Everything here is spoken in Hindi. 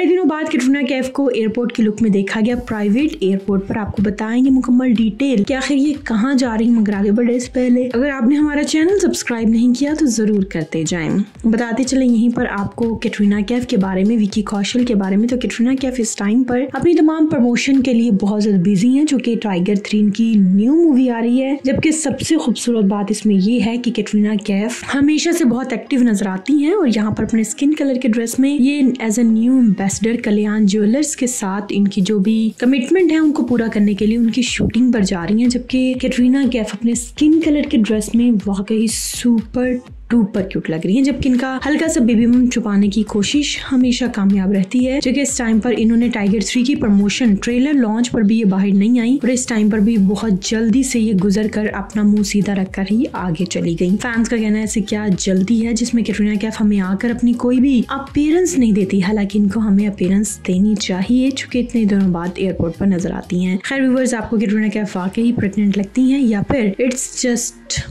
बड़े दिनों बाद कैटरीना कैफ को एयरपोर्ट के लुक में देखा गया। प्राइवेट एयरपोर्ट पर आपको बताएँगे मुकम्मल डिटेल। कि आखिर ये कहाँ जा रही मगर आगे बढ़े से पहले। अगर आपने हमारा चैनल सब्सक्राइब नहीं किया तो ज़रूर करते जाए। बताते चले यहीं पर आपको कैटरीना कैफ के बारे में, विकी कौशल के बारे में। तो कैटरीना कैफ इस टाइम पर अपनी तमाम प्रमोशन के लिए बहुत ज़्यादा बिज़ी है, जो की टाइगर थ्री की न्यू मूवी आ रही है। जबकि सबसे खूबसूरत बात इसमें ये है की कैटरीना कैफ हमेशा से बहुत एक्टिव नज़र आती है और यहाँ पर अपने स्किन कलर के ड्रेस में ये as a new ambassador Kalyan Jewellers के साथ इनकी जो भी कमिटमेंट है उनको पूरा करने के लिए उनकी शूटिंग पर जा रही हैं, जबकि कैटरीना कैफ अपने स्किन कलर के ड्रेस में वाकई सुपर पर क्यूट लग रही है, जबकि इनका हल्का सा बेबी मम छुपाने की कोशिश हमेशा कामयाब रहती है। जो कि इस टाइम पर इन्होंने टाइगर थ्री की प्रमोशन ट्रेलर लॉन्च पर भी ये बाहर नहीं आई और इस टाइम पर भी बहुत जल्दी से ये गुजर कर अपना मुँह सीधा रखकर ही आगे चली गई। फैंस का कहना है ऐसे क्या जल्दी है, जिसमें कैटरीना कैफ हमें आकर अपनी कोई भी अपेयरेंस नहीं देती। हालाँकि इनको हमें अपेयरेंस देनी चाहिए, चूँकि इतने दिनों बाद एयरपोर्ट पर नज़र आती है। खैर व्यूवर्स आपको कैटरीना कैफ वाकई प्रेगनेंट लगती है या फिर इट्स जस्ट